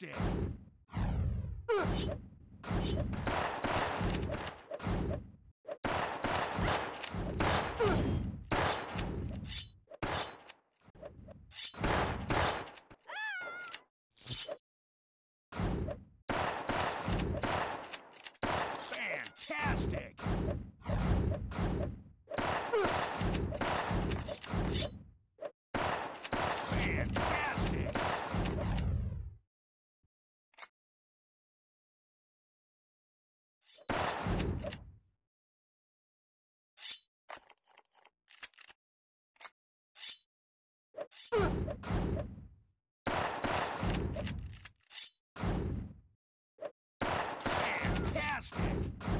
instead. Fantastic! fantastic!